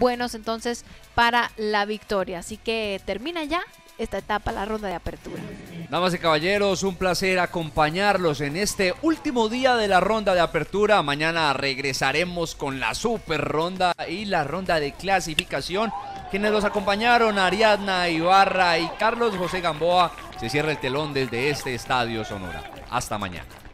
buenos entonces para la victoria. Así que termina ya esta etapa, la ronda de apertura. Damas y caballeros, un placer acompañarlos en este último día de la ronda de apertura. Mañana regresaremos con la super ronda y la ronda de clasificación. Quienes los acompañaron, Ariadna Ibarra y Carlos José Gamboa, se cierra el telón desde este estadio Sonora. Hasta mañana.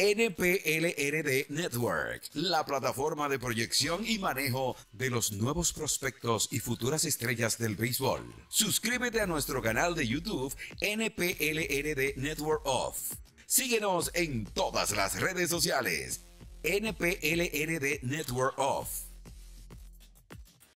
NPLRD Network, la plataforma de proyección y manejo de los nuevos prospectos y futuras estrellas del béisbol. Suscríbete a nuestro canal de YouTube NPLRD Network Off. Síguenos en todas las redes sociales. NPLRD Network Off.